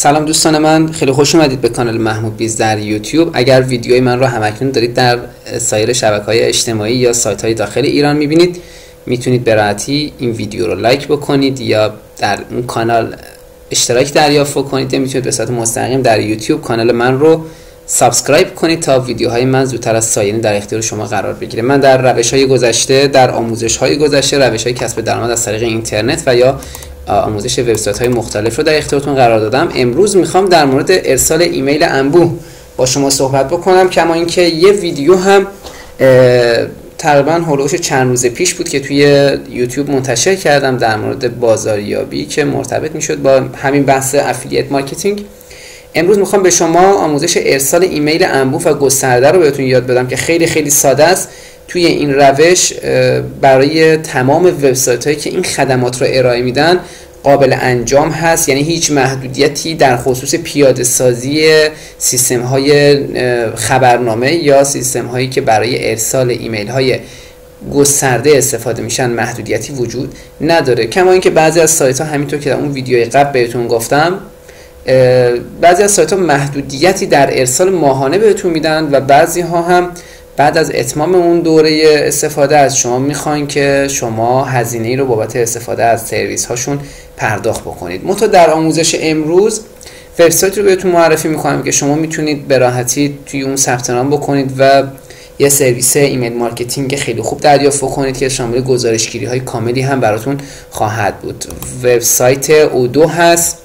سلام دوستان من خیلی خوش اومدید به کانال محمود بیز در یوتیوب. اگر ویدیوی من رو همکنون دارید در سایر شبکه های اجتماعی یا سایت های داخل ایران می‌بینید می‌تونید به راحتی این ویدیو رو لایک بکنید یا در اون کانال اشتراک دریافت کنید. یا می‌تونید به صورت مستقیم در یوتیوب کانال من رو subscribe کنید تا ویدیوهای من زودتر از سایرین در اختیار شما قرار بگیره. من در روش های گذشته در آموزش های گذشته روش های کسب درآمد از طریق اینترنت و یا آموزش وبسایت های مختلف رو در اختیارتون قرار دادم. امروز می‌خوام در مورد ارسال ایمیل انبوه با شما صحبت بکنم کما اینکه یه ویدیو هم تقریبا حول و حوش چند روز پیش بود که توی یوتیوب منتشر کردم در مورد بازاریابی که مرتبط می‌شد با همین بحث affiliate marketing امروز می‌خوام به شما آموزش ارسال ایمیل انبوه و گسترده رو بهتون یاد بدم که خیلی خیلی ساده است. توی این روش برای تمام وبسایت هایی که این خدمات رو ارائه میدن قابل انجام هست. یعنی هیچ محدودیتی در خصوص پیاده سازی سیستم های خبرنامه یا سیستم هایی که برای ارسال ایمیل های گسترده استفاده میشن محدودیتی وجود نداره. کما اینکه بعضی از سایت ها همینطور که در اون ویدیوی قبل بهتون گفتم بعضی از سایت ها محدودیتی در ارسال ماهانه بهتون میدن و بعضی ها هم بعد از اتمام اون دوره استفاده از شما می‌خواین که شما هزینه ای رو بابت استفاده از سرویس هاشون پرداخت بکنید. منتها در آموزش امروز وبسایت رو بهتون معرفی می‌کنم که شما می‌تونید به راحتی توی اون ثبت نام بکنید و یه سرویس email marketing خیلی خوب دریافت بکنید که شامل گزارشگیری های کاملی هم براتون خواهد بود. وبسایت Odoo هست.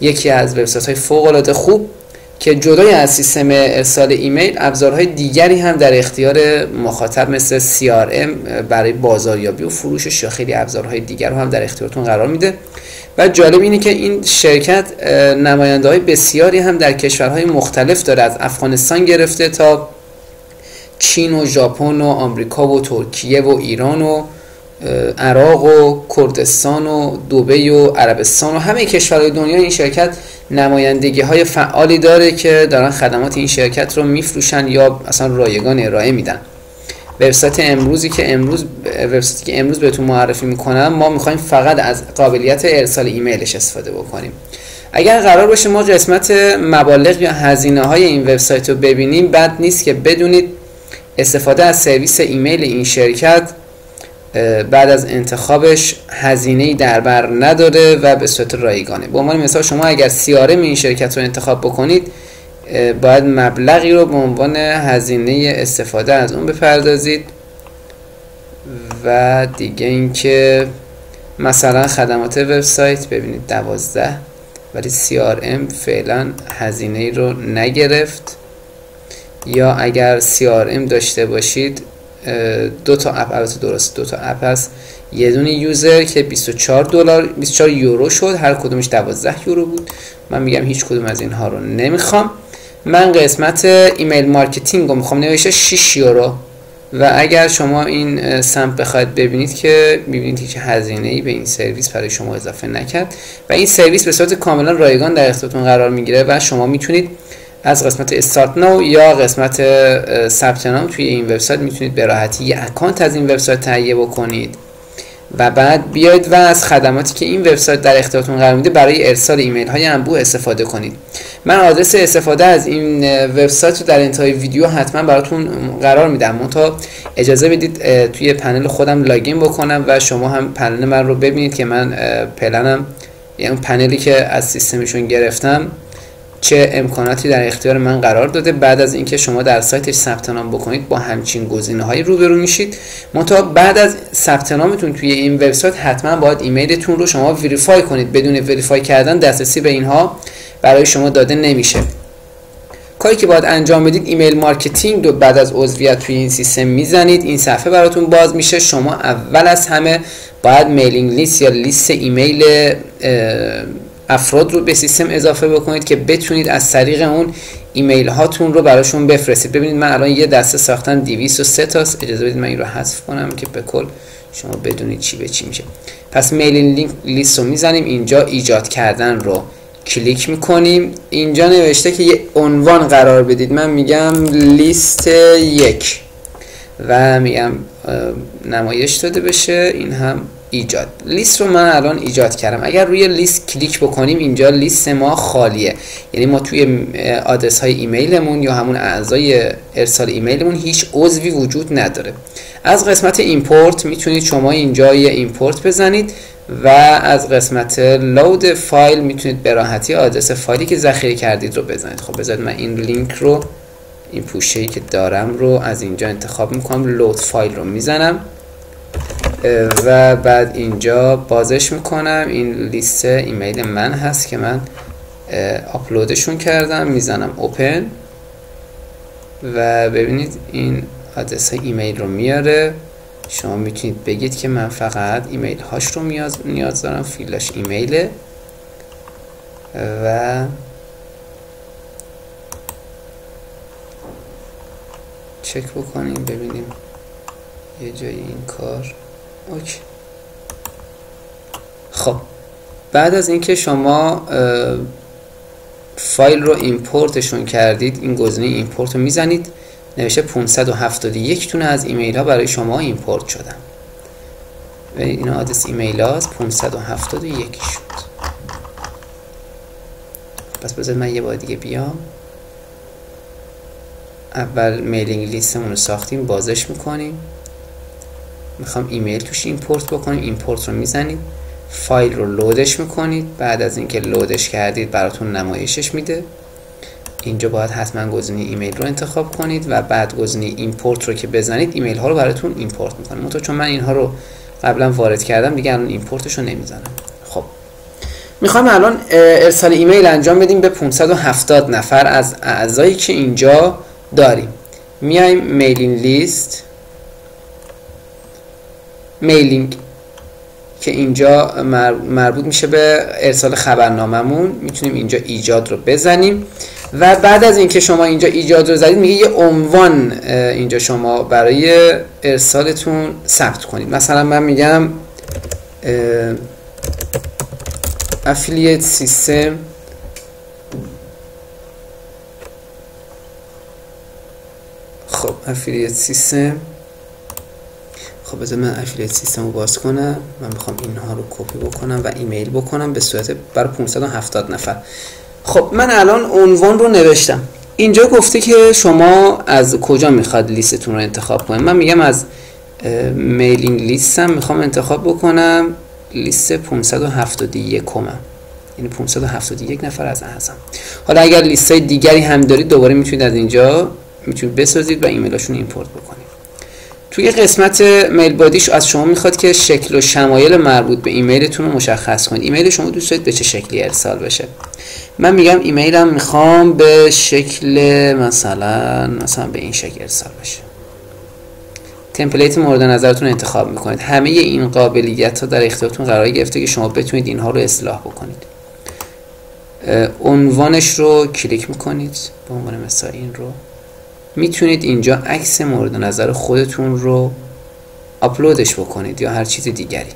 یکی از وبسایت های فوق العاده خوب که جدای از سیستم ارسال ایمیل ابزارهای دیگری هم در اختیار مخاطب مثل CRM برای بازاریابی و فروشش یا خیلی ابزارهای دیگر هم در اختیارتون قرار میده. و جالب اینه که این شرکت نماینده های بسیاری هم در کشورهای مختلف داره. از افغانستان گرفته تا چین و ژاپن و آمریکا و ترکیه و ایران و عراق و کردستان و دوبه و عربستان و همه کشورهای دنیا این شرکت نمایندگی های فعالی داره که دارن خدمات این شرکت رو میفروشن یا اصلا رایگان ارائه میدن. وبسایت امروزی که امروز وبسایتی که امروز بهتون معرفی می‌کنم ما می‌خوایم فقط از قابلیت ارسال ایمیلش استفاده بکنیم. اگر قرار باشه ما قسمت مبالغ یا هزینه های این وبسایت رو ببینیم بد نیست که بدونید استفاده از سرویس ایمیل این شرکت بعد از انتخابش هزینه در بر نداره و به صورت رایگانه. به عنوان مثال شما اگر سیارم این شرکت رو انتخاب بکنید باید مبلغی رو به عنوان هزینه استفاده از اون بپردازید و دیگه اینکه مثلا خدمات وبسایت ببینید دوازده ولی CRM فعلا هزینه ای رو نگرفت. یا اگر CRM داشته باشید دو تا اپ البته درست دو تا اپ هست. یه دونه یوزر که 24 دلار 24 یورو شد هر کدومش 12 یورو بود. من میگم هیچ کدوم از اینها رو نمی‌خوام. من قسمت email marketing رو می‌خوام. نوشته 6 یورو. و اگر شما این سمت بخواید ببینید که می‌بینید هیچ هزینه ای به این سرویس برای شما اضافه نکرد. و این سرویس به صورت کاملا رایگان در اختیارتون قرار می‌گیره و شما می‌تونید از قسمت start now یا قسمت ثبت نام توی این وبسایت می‌تونید به راحتی یه account از این وبسایت تهیه بکنید. و بعد بیاید و از خدماتی که این وبسایت در اختیارتون قرار میده برای ارسال ایمیل های انبوه استفاده کنید. من آدرس استفاده از این وبسایت رو در انتهای ویدیو حتما براتون قرار میدم. تا اجازه بدید توی پنل خودم لاگین بکنم و شما هم پنل من رو ببینید که من پلنم یعنی پنلی که از سیستمشون گرفتم. چه امکاناتی در اختیار من قرار داده. بعد از اینکه شما در سایتش ثبت نام بکنید با همچین گزینه های روبرو میشید. منتها بعد از ثبت نامتون توی این وبسایت حتما باید ایمیلتون رو شما verify کنید. بدون verify کردن دسترسی به اینها برای شما داده نمیشه. کاری که باید انجام بدید email marketing رو بعد از عضویت توی این سیستم می‌زنید. این صفحه براتون باز میشه. شما اول از همه باید mailing list یا لیست ایمیل افراد رو به سیستم اضافه بکنید که بتونید از طریق اون ایمیل هاتون رو براشون بفرستید. ببینید من الان یه دسته ساختم 203 تاست. اجازه بدید من این رو حذف کنم که به کل شما بدونید چی به چی میشه. پس mailing list رو می‌زنیم. اینجا ایجاد کردن رو کلیک می‌کنیم. اینجا نوشته که یه عنوان قرار بدید. من میگم لیست یک و میگم نمایش داده بشه. این هم ایجاد. لیست رو من الان ایجاد کردم. اگر روی لیست کلیک بکنیم اینجا لیست ما خالیه. یعنی ما توی آدرس های ایمیلمون یا همون اعضای ارسال ایمیلمون هیچ عضوی وجود نداره. از قسمت import می‌تونید شما اینجا یه import بزنید و از قسمت load file می‌تونید به راحتی آدرس فایلی که ذخیره کردید رو بزنید. خب بذارید من این لینک رو این پوشه ای که دارم رو از اینجا انتخاب می‌کنم load file رو می‌زنم. و بعد اینجا بازش می‌کنم. این لیست ایمیل من هست که من آپلودشون کردم می‌زنم open و ببینید این آدرس ایمیل رو میاره. شما می‌تونید بگید که من فقط ایمیل هاش رو نیاز دارم field ش ایمیله. و چک بکنیم ببینیم. یه جایی این کار. okay. خب. بعد از اینکه شما فایل رو import شون کردید این گزینه import رو می‌زنید نوشته 571 دونه از ایمیل ها برای شما import شدن. و این آدرس ایمیل ها از 571 شد. پس بذارید من یه بار دیگه بیام. اول mailing list مون رو ساختیم بازش می‌کنیم. می‌خوام ایمیل توش import بکنیم import رو می‌زنید فایل رو load ش می‌کنید بعد از اینکه لودش کردید براتون نمایشش میده. اینجا باید حتما گزینه ایمیل رو انتخاب کنید و بعد گزینه import رو که بزنید ایمیل ها رو براتون import می‌کنه منتها چون من اینها رو قبلا وارد کردم دیگه الان import ش رو نمی‌زنم. خب. می‌خوام الان ارسال ایمیل انجام بدیم به 570 نفر از اعضایی که اینجا داریم. میایم mailing list. میلینگ که اینجا مربوط میشه به ارسال خبرنامهمون. می‌تونیم اینجا ایجاد رو بزنیم. و بعد از اینکه شما اینجا ایجاد رو زدید میگه یه عنوان اینجا شما برای ارسالتون ثبت کنید. مثلا من میگم افیلیت سیستم خب affiliate system خب بذار من affiliate system رو باز کنم. من می‌خوام اینها رو کپی بکنم و ایمیل بکنم به صورت برای 570 نفر. خب من الان عنوان رو نوشتم. اینجا گفته که شما از کجا می‌خواد لیستتون رو انتخاب کنید من میگم از mailing list م می‌خوام انتخاب بکنم. لیست 571 کمم یعنی 571 نفر از اعضام حالا اگر لیست های دیگری هم دارید دوباره می‌تونید از اینجا می‌تونید بسازید و ایمیلاشون import بکنید. توی قسمت mail body ش از شما می‌خواد که شکل و شمایل مربوط به ایمیلتون رو مشخص کنید. ایمیل شما دوست دارید به چه شکلی ارسال بشه. من میگم ایمیلم می‌خوام به شکل مثلا مثلا به این شکل ارسال بشه. template مورد نظرتون انتخاب می‌کنید. همه این قابلیت ها در اختیارتون قرار گرفته که شما بتونید اینها رو اصلاح بکنید. عنوانش رو کلیک می‌کنید. به عنوان مثال این رو. می‌تونید اینجا عکس مورد نظر خودتون رو آپلودش بکنید یا هر چیز دیگری.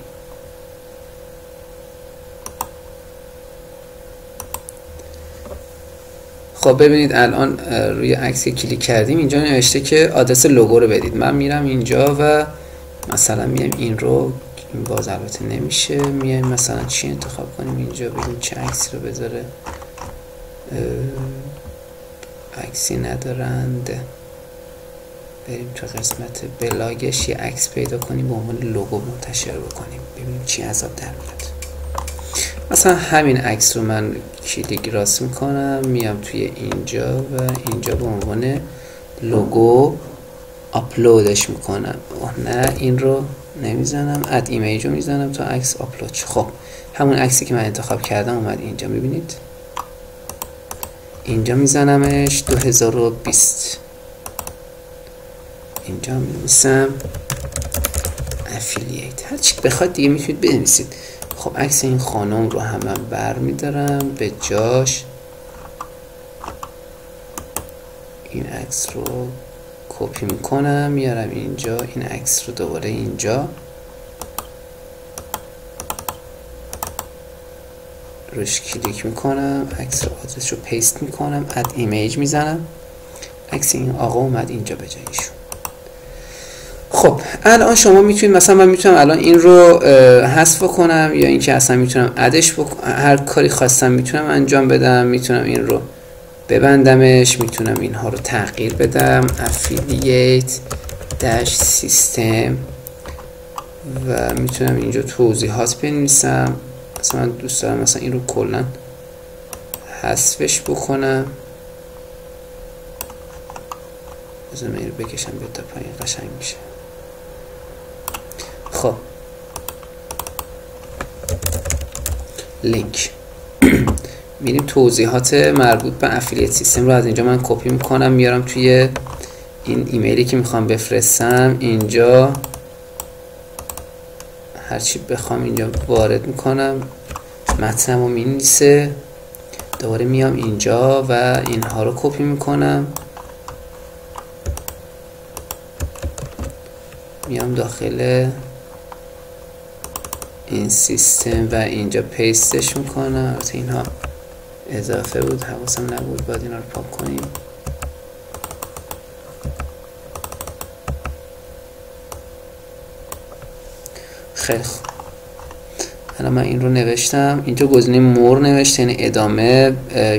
خب ببینید الان روی عکس کلیک کردیم اینجا نوشته که آدرس لوگو رو بدید. من میرم اینجا و مثلا میام این رو این باز البته نمیشه. میایم مثلا چی انتخاب کنیم؟ اینجا ببینیم چه عکسی رو بذاره. عکسی ندارند. بریم تو قسمت بلاگش یه عکس پیدا کنیم به عنوان لوگو منتشر بکنیم. ببینیم چی از آب در میاد. مثلا همین عکس رو من کلیک راست می‌کنم میام توی اینجا و اینجا به عنوان لوگو آپلودش می‌کنم. نه این رو نمی‌زنم. add image رو می‌زنم تا عکس آپلود خب همون عکسی که من انتخاب کردم اومد اینجا. می‌بینید؟ اینجا میزنمش 2020 اینجا میمیسم افیلیت هر چی بخواد دیگه می‌تونید بنویسید. خب عکس این خانم رو هم من بر میدارم به جاش. این عکس رو کپی می‌کنم. میارم اینجا. این عکس رو دوباره اینجا. روش کلیک می‌کنم عکس آدرس رو paste می‌کنم add image می‌زنم. عکس این آقا اومد اینجا به جایشون خب الان شما می‌تونید مثلا من می‌تونم الان این رو حذف کنم یا اینکه اصلا می‌تونم add ش بک... هر کاری خواستم می‌تونم انجام بدم می‌تونم این رو ببندمش می‌تونم اینها رو تغییر بدم. affiliate dash system. و می‌تونم اینجا توضیحات بنویسم. مثلا من دوست دارم مثلا این رو کلا حذفش بکنم. بذارم این رو بکشم به تا پایین قشنگ میشه. خب. لینک. میریم توضیحات مربوط به افیلیت سیستم رو از اینجا من کپی می‌کنم میارم توی این ایمیلی که می‌خوام بفرستم. اینجا هرچی بخوام اینجا وارد می‌کنم متنم رو دوباره میام اینجا و اینها رو کپی می‌کنم. میام داخل این سیستم و اینجا پیستش می‌کنم. اینها اضافه بود حواسم نبود. باید اینا رو پاک کنیم. خیلی خوب. الان من این رو نوشتم. اینجا گزینه مور نوشته یعنی ادامه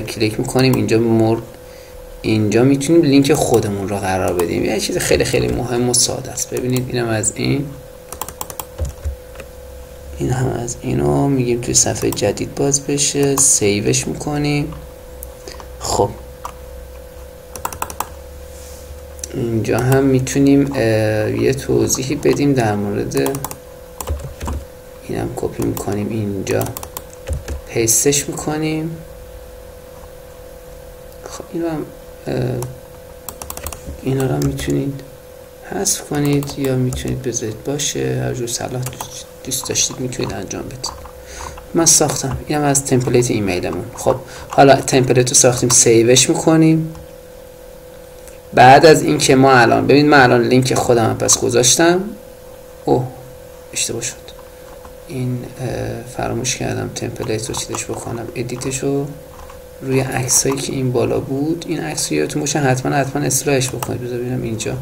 کلیک می‌کنیم اینجا مور اینجا می‌تونیم لینک خودمون رو قرار بدیم. یه چیز خیلی خیلی مهم و ساده است. ببینید اینم از این. این هم از اینو میگیم توی صفحه جدید باز بشه. سیوش می‌کنیم. خب. اینجا هم می‌تونیم یه توضیحی بدیم در مورد اینم کپی می‌کنیم اینجا. پیستش می‌کنیم. خب اینو هم اینا رو می‌تونید حذف کنید یا می‌تونید بذارید باشه. هر جور صلاح دوست داشتید می‌تونید انجام بدید. من ساختم. اینم از template ایمیلمون. خب حالا template رو ساختیم save ش می‌کنیم. بعد از اینکه ما الان ببین من الان لینک خودم پس گذاشتم. اوه اشتباه شد. این فراموش کردم template رو چیزش بکنم edit ش رو روی عکسایی که این بالا بود این عکس رو یادتون باشه حتما حتما اصلاحش بکنید. بذار ببینم اینجا.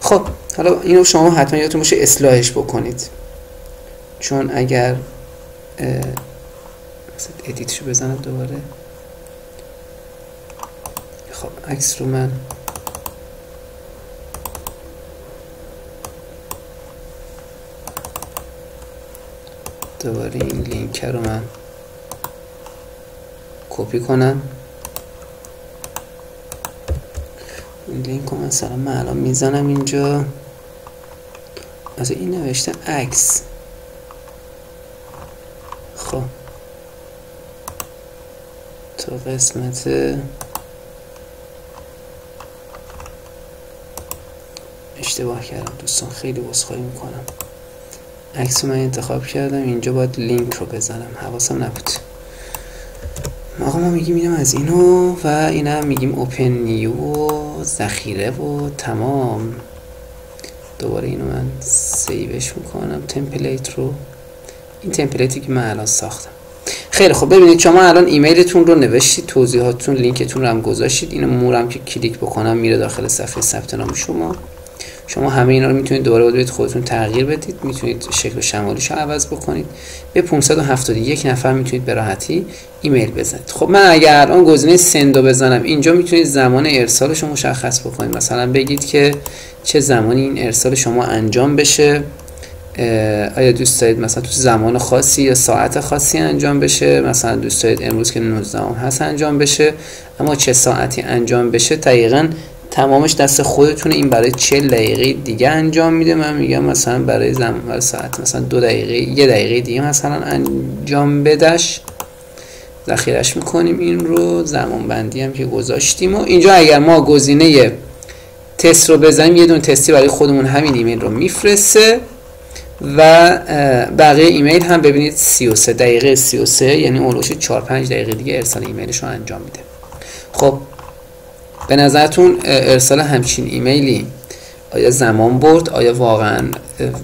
خب حالا اینو شما حتما یادتون باشه اصلاحش بکنید. چون اگر edit شو بزنم دوباره. خب عکس رو من دوباره این لینک رو من کپی کنم. این لینک رو مثلا من الان می‌زنم اینجا. از این نوشته عکس. خب. تا قسمت اشتباه کردم دوستان خیلی بسخواهی می‌کنم. عکس من انتخاب کردم اینجا باید لینک رو بزنم حواسم نبود. آقا ما میگیم اینم از اینو و اینم میگیم open new و ذخیره و تمام. دوباره اینو من save ش می‌کنم. template رو. این template ی که من الان ساختم. خیلی خب ببینید شما الان ایمیلتون رو نوشتید توضیحاتتون لینکتون رو هم گذاشتید. اینو مردم که کلیک بکنم میره داخل صفحه ثبت نام شما. شما همه اینا رو می‌تونید دوباره بدید خودتون تغییر بدید. می‌تونید شکل شمایلش رو عوض بکنید. به 571 نفر می‌تونید به راحتی ایمیل بزنید. خب من اگر الان گزینه سندو بزنم اینجا می‌تونید زمان ارسالش رو مشخص بکنید. مثلا بگید که چه زمانی این ارسال شما انجام بشه. آیا دوست دارید مثلا تو زمان خاصی یا ساعت خاصی انجام بشه؟ مثلا دوست دارید امروز که 19 هست انجام بشه. اما چه ساعتی انجام بشه؟ دقیقا تمامش دست خودتونه. این برای 40 دقیقه دیگه انجام میده؟ من میگم مثلا برای زمان برای ساعت مثلا دو دقیقه یه دقیقه دیگه مثلا انجام بدش ذخیرش می‌کنیم این رو. زمان بندی هم که گذاشتیم و اینجا اگر ما گزینه تست رو بزنیم یه دونه تستی برای خودمون همین ایمیل رو میفرسته و بقیه ایمیل هم ببینید 33 دقیقه 33 یعنی اولوش 4 5 دقیقه دیگه ارسال ایمیلش رو انجام میده. خب به نظرتون ارسال همچین ایمیلی آیا زمان برد؟ آیا واقعا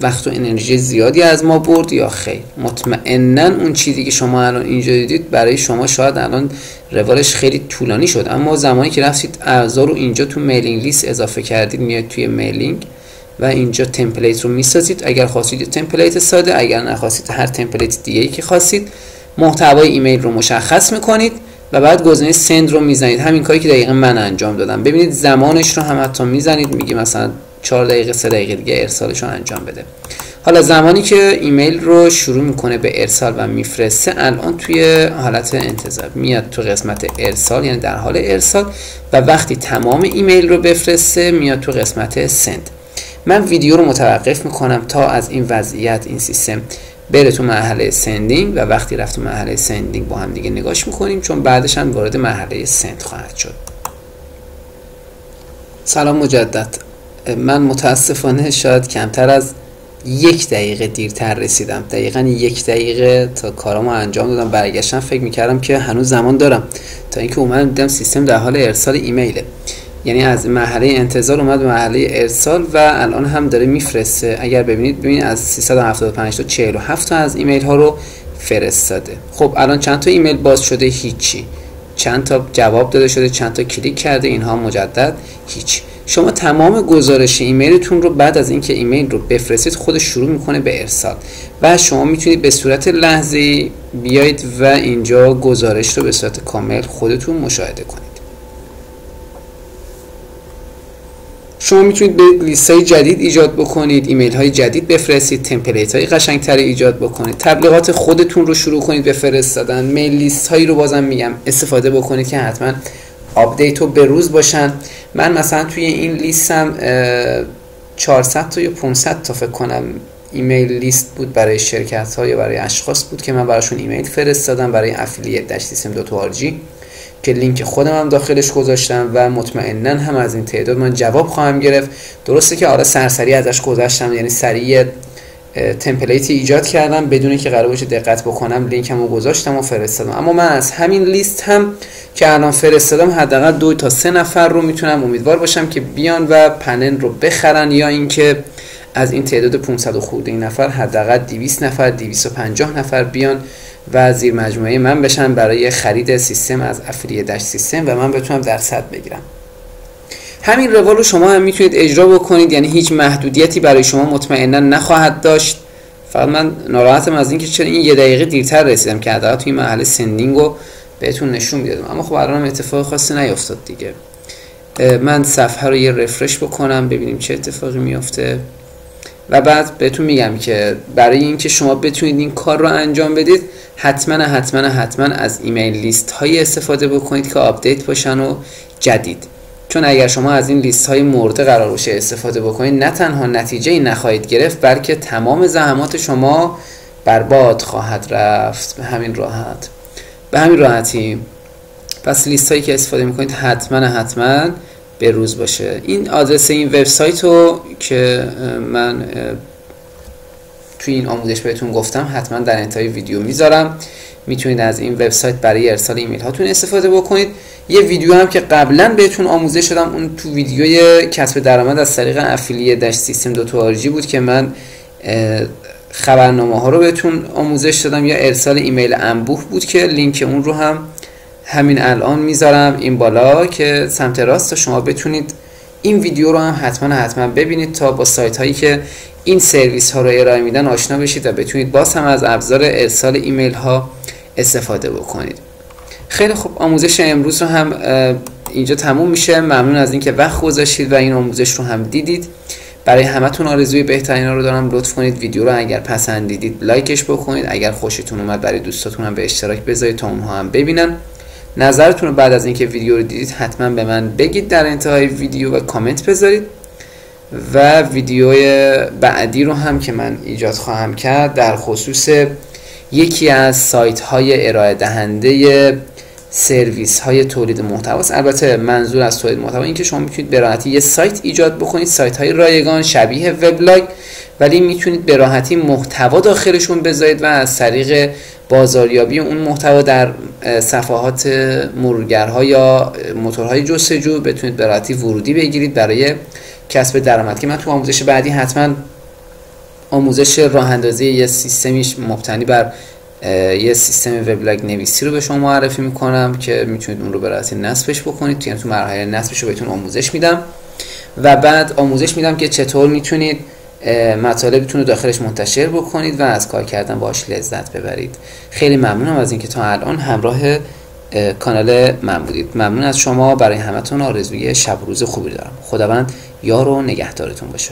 وقت و انرژی زیادی از ما برد یا خیر؟ مطمئنا اون چیزی که شما الان اینجا دیدید برای شما شاید الان روالش خیلی طولانی شد. اما زمانی که رفتید اعضا رو اینجا تو mailing list اضافه کردید میاد توی mailing و اینجا template رو می‌سازید. اگر خواستید template ساده اگر نخواستید هر template دیگه ای که خواستید محتوای ایمیل رو مشخص می‌کنید. و بعد گزینه send رو می‌زنید. همین کاری که دقیقا من انجام دادم. ببینید زمانش رو هم حتی می‌زنید میگه مثلا 4 دقیقه 3 دقیقه دیگه ارسالش رو انجام بده. حالا زمانی که ایمیل رو شروع می‌کنه به ارسال و میفرسته الان توی حالت انتظار میاد تو قسمت ارسال یعنی در حال ارسال و وقتی تمام ایمیل رو بفرسته میاد تو قسمت send. من ویدیو رو متوقف می‌کنم تا از این وضعیت این سیستم بره تو مرحله sending و وقتی رفت تو مرحله sending با هم دیگه نگاش می‌کنیم چون بعدش هم وارد مرحله send خواهد شد. سلام مجدد. من متاسفانه شاید کمتر از یک دقیقه دیرتر رسیدم. دقیقا یک دقیقه تا کارامو انجام دادم. برگشتم فکر می‌کردم که هنوز زمان دارم. تا اینکه اومدم دیدم سیستم در حال ارسال ایمیله. یعنی از مرحله انتظار اومد به مرحله ارسال و الان هم داره میفرسته. اگر ببینید ببینید از 375 تا 47 تا از ایمیل ها رو فرستاده. خب الان چند تا ایمیل باز شده؟ هیچی. چند تا جواب داده شده؟ چند تا کلیک کرده؟ اینها مجدد هیچ. شما تمام گزارش ایمیلتون رو بعد از اینکه ایمیل رو بفرستید خود شروع می‌کنه به ارسال. و شما می‌تونید به صورت لحظه بیاید و اینجا گزارش رو به صورت کامل خودتون مشاهده کنید. شما می‌تونید به لیست های جدید ایجاد بکنید ایمیل های جدید بفرستید template های قشنگتری ایجاد بکنید. تبلیغات خودتون رو شروع کنید به فرستادن. میل لیست هایی رو بازم میگم. استفاده بکنید که حتما آپدیت و بروز باشن. من مثلا توی این لیستم 400 تا یا 500 تا فکر کنم ایمیل لیست بود برای شرکت ها یا برای اشخاص بود که من براشون ایمیل فرستادم برای affiliate داش سیستم که لینک خودم هم داخلش گذاشتم و مطمئنا هم از این تعداد من جواب خواهم گرفت. درسته که آره سرسری ازش گذاشتم یعنی سریع template ی ایجاد کردم. بدون که قرار باشه دقت بکنم لینکم رو گذاشتم و فرستادم. اما من از همین لیست هم که الان فرستادم حداقل دو تا سه نفر رو می‌تونم امیدوار باشم که بیان و پنل رو بخرن یا اینکه از این تعداد 500 خورده این نفر حداقل 200 نفر 250 نفر بیان و زیر مجموعه من بشن برای خرید سیستم از افریه دش سیستم و من بتونم درصد بگیرم. همین روال رو شما هم می‌تونید اجرا بکنید یعنی هیچ محدودیتی برای شما مطمئنا نخواهد داشت. فقط من ناراحتم از اینکه چرا این یه دقیقه دیرتر رسیدم که حداقل توی محل سندینگ رو بهتون نشون می‌دادم. اما خب الان اتفاق خاصی نیفتاد دیگه. من صفحه رو یه refresh بکنم ببینیم چه اتفاقی میافته. و بعد بهتون میگم که برای اینکه شما بتونید این کار رو انجام بدید حتما حتما حتما از ایمیل لیست های استفاده بکنید که آپدیت باشن و جدید. چون اگر شما از این لیست های مرده قرار باشه استفاده بکنید نه تنها نتیجه ای نخواهید گرفت بلکه تمام زحمات شما برباد خواهد رفت. به همین راحت. به همین راحتی. پس لیست هایی که استفاده می‌کنید حتما حتما به روز باشه. این آدرس این وبسایت رو که من توی این آموزش بهتون گفتم حتما در انتهای ویدیو می‌ذارم. می‌تونید از این وبسایت برای ارسال ایمیل هاتون استفاده بکنید. یه ویدیو هم که قبلا بهتون آموزش دادم اون تو ویدیوی کسب درآمد از طریق افیلیه سیستم دو بود که من خبرنامه ها رو بهتون آموزش دادم. یا ارسال ایمیل انبوه بود که لینک اون رو هم همین الان می‌ذارم این بالا که سمت راست شما بتونید این ویدیو رو هم حتما حتما ببینید تا با سایت هایی که این سرویس ها رو ارائه میدن آشنا بشید و بتونید باز هم از ابزار ارسال ایمیل ها استفاده بکنید. خیلی خوب آموزش امروز رو هم اینجا تموم میشه. ممنون از اینکه وقت گذاشتید و این آموزش رو هم دیدید. برای همتون آرزوی بهترین رو دارم. لطف کنید ویدیو رو اگر پسندیدید like ش بکنید. اگر خوشتون اومد برای دوستاتون هم به اشتراک بذارید تا اونها هم ببینن. نظرتون بعد از اینکه ویدیو رو دیدید حتما به من بگید در انتهای ویدیو و کامنت بذارید. و ویدیو بعدی رو هم که من ایجاد خواهم کرد در خصوص یکی از سایت های ارائه دهنده سرویس های تولید محتوا البته منظور از تولید محتوا این که شما می‌تونید به راحتی یه سایت ایجاد بکنید. سایت های رایگان شبیه وبلاگ. ولی می‌تونید به راحتی محتوا داخلشون بذارید و از طریق بازاریابی اون محتوا در صفحات مرورگرها یا موتورهای جستجو بتونید به راحتی ورودی بگیرید برای کسب درآمد. که من تو آموزش بعدی حتما آموزش راه اندازی یه سیستمیش مبتنی بر یه سیستم وبلاگ نویسی رو به شما معرفی می‌کنم که می‌تونید اون رو به راحتی نصبش بکنید. یعنی تو مرحله نصبش رو بهتون آموزش میدم. و بعد آموزش میدم که چطور می‌تونید مطالبتون رو داخلش منتشر بکنید و از کار کردن باش لذت ببرید. خیلی ممنونم از اینکه تا الان همراه کانال من بودید. ممنون از شما. برای همتون آرزوی شب و روز خوبی دارم. خداوند یار و نگهدارتون باشه.